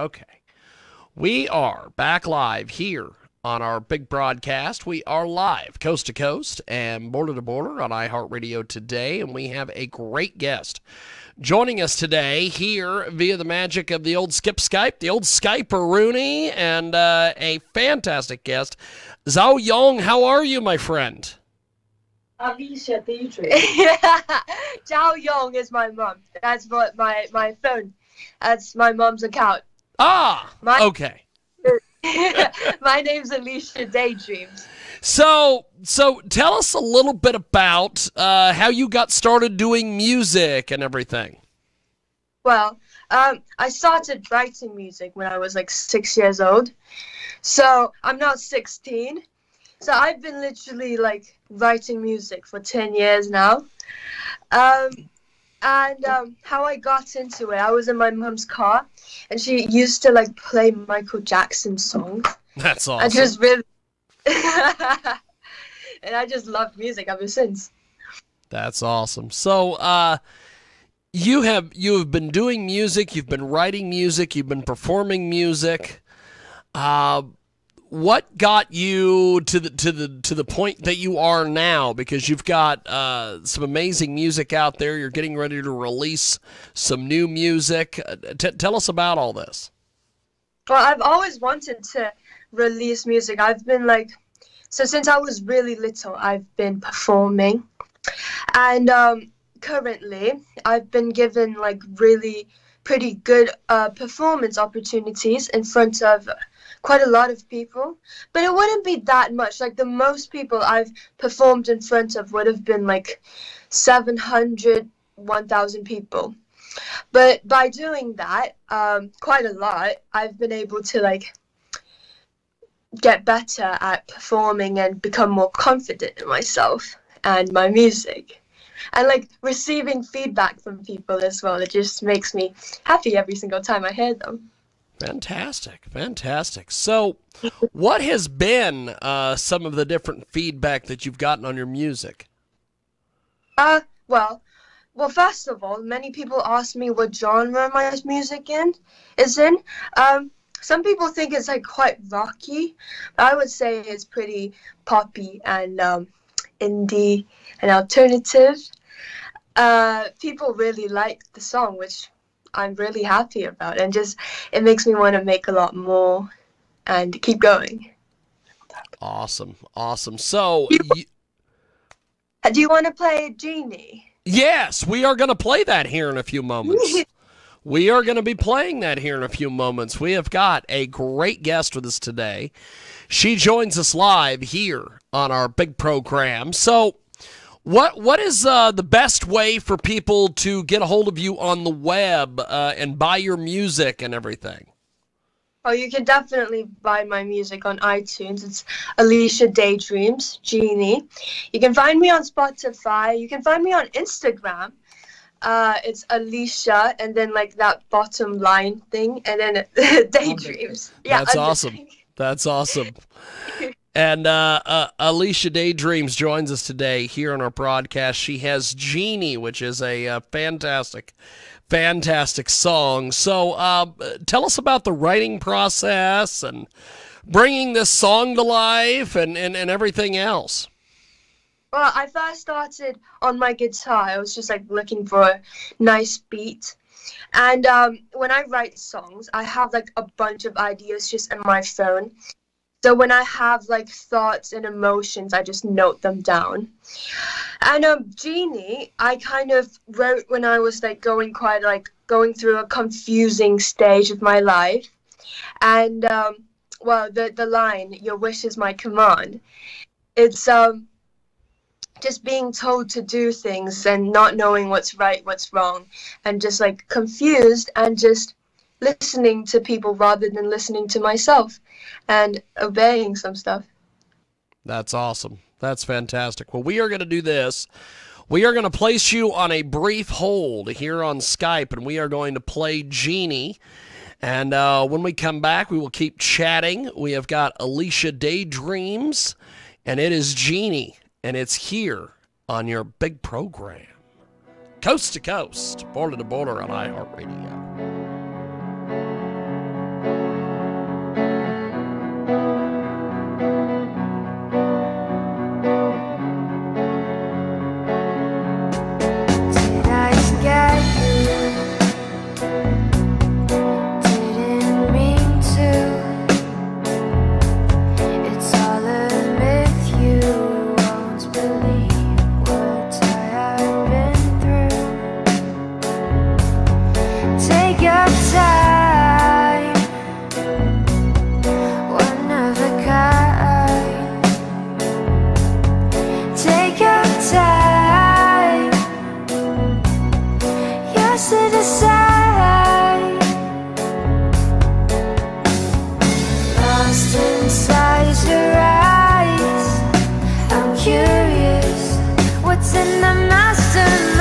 Okay. We are back live here on our big broadcast. We are live coast to coast and border to border on iHeartRadio today, and we have a great guest joining us today here via the magic of the old Skip Skype, the old Skyper Rooney, and uh, a fantastic guest, Zhao Yong. How are you, my friend? Alicia Daydream. Zhao Yong is my mom. That's what my my phone. That's my mom's account. Ah, My- okay. my name's Alicia Daydreams. So, so tell us a little bit about uh, how you got started doing music and everything. Well, um, I started writing music when I was like six years old. So I'm now 16. So I've been literally like writing music for 10 years now. Um, and um, how I got into it, I was in my mum's car, and she used to like play Michael Jackson songs. That's I awesome. just really, and I just loved music ever since. That's awesome. So, uh, you have you have been doing music. You've been writing music. You've been performing music. Uh, what got you to the to the to the point that you are now? Because you've got uh, some amazing music out there. You're getting ready to release some new music. Uh, t- tell us about all this. Well, I've always wanted to release music. I've been like, so since I was really little, I've been performing. And um, currently, I've been given like really pretty good uh, performance opportunities in front of quite a lot of people. But it wouldn't be that much. Like the most people I've performed in front of would have been like 700, 1,000 people. But by doing that, um, quite a lot, I've been able to like get better at performing and become more confident in myself and my music. And like receiving feedback from people as well, it just makes me happy every single time I hear them. Fantastic, fantastic. So, what has been uh, some of the different feedback that you've gotten on your music? Uh, well, well, first of all, many people ask me what genre my music in is in. Um, some people think it's like quite rocky, but I would say it's pretty poppy and um, indie and alternative. Uh, people really like the song, which I'm really happy about, and just it makes me want to make a lot more and keep going. Awesome, awesome. So, y- Uh, Do you want to play Genie? yes, we are going to play that here in a few moments. we are going to be playing that here in a few moments. We have got a great guest with us today. She joins us live here on our big program. So, what what is uh, the best way for people to get a hold of you on the web uh, and buy your music and everything? Oh, you can definitely buy my music on iTunes. It's Alicia Daydreams, Genie. You can find me on Spotify. You can find me on Instagram. Uh, it's Alicia, and then like that bottom line thing, and then Daydreams. Yeah, That's awesome. That's awesome. And uh, uh, Alicia Daydreams joins us today here on our broadcast. She has Genie, which is a uh, fantastic, fantastic song. So uh, tell us about the writing process and bringing this song to life and, and, and everything else. Well, I first started on my guitar. I was just like looking for a nice beat. And um, when I write songs, I have like a bunch of ideas just in my phone. So when I have like thoughts and emotions, I just note them down. And um, Genie, I kind of wrote when I was like going quite like going through a confusing stage of my life. And um, well, the the line "Your wish is my command." It's um just being told to do things and not knowing what's right, what's wrong, and just like confused and just listening to people rather than listening to myself and obeying some stuff. That's awesome. That's fantastic. Well, we are going to do this. We are going to place you on a brief hold here on Skype, and we are going to play Genie. And uh, when we come back, we will keep chatting. We have got Alicia Daydreams, and it is Genie, and it's here on your big program. Coast to coast, border to border on iHeartRadio. I'm the master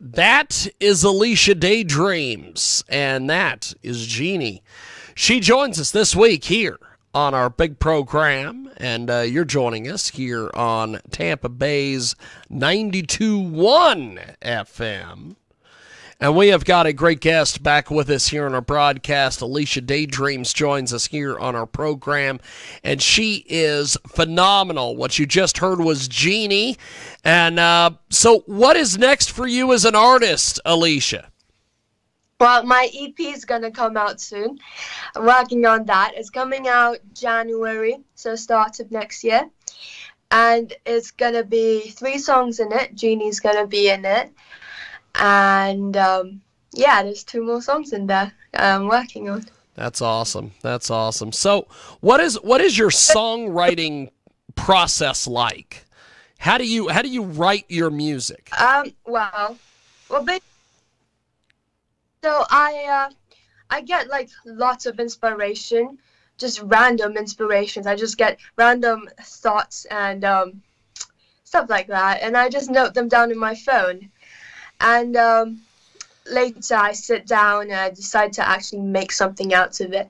That is Alicia Daydreams, and that is Genie. She joins us this week here on our big program, and uh, you're joining us here on Tampa Bay's 92.1 FM. And we have got a great guest back with us here on our broadcast. Alicia Daydreams joins us here on our program, and she is phenomenal. What you just heard was Genie. And uh, so, what is next for you as an artist, Alicia? Well, my EP is gonna come out soon. I'm working on that. It's coming out January, so start of next year. And it's gonna be three songs in it. Genie's gonna be in it and um, yeah, there's two more songs in there I'm working on. That's awesome. That's awesome. So, what is what is your songwriting process like? How do you how do you write your music? Um. Well, well, so I uh, I get like lots of inspiration, just random inspirations. I just get random thoughts and um, stuff like that, and I just note them down in my phone. And um, later I sit down and I decide to actually make something out of it.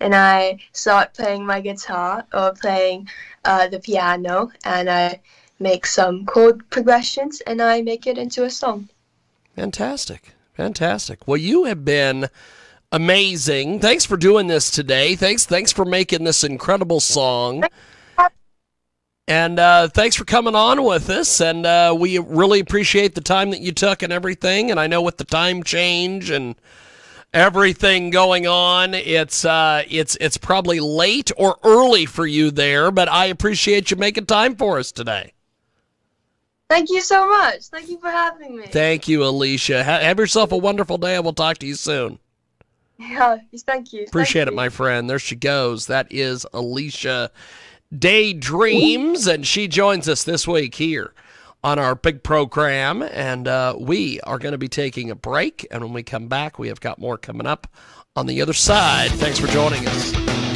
And I start playing my guitar or playing uh, the piano and I make some chord progressions and I make it into a song. Fantastic. Fantastic. Well, you have been amazing. Thanks for doing this today. Thanks thanks for making this incredible song. And uh, thanks for coming on with us. And uh, we really appreciate the time that you took and everything. And I know with the time change and everything going on, it's uh, it's it's probably late or early for you there. But I appreciate you making time for us today. Thank you so much. Thank you for having me. Thank you, Alicia. have yourself a wonderful day, and we'll talk to you soon. Yeah, thank you. Appreciate thank it, you. my friend. There she goes. That is Alicia Daydreams, and she joins us this week here on our big program. And uh, we are going to be taking a break. And when we come back, we have got more coming up on the other side. Thanks for joining us.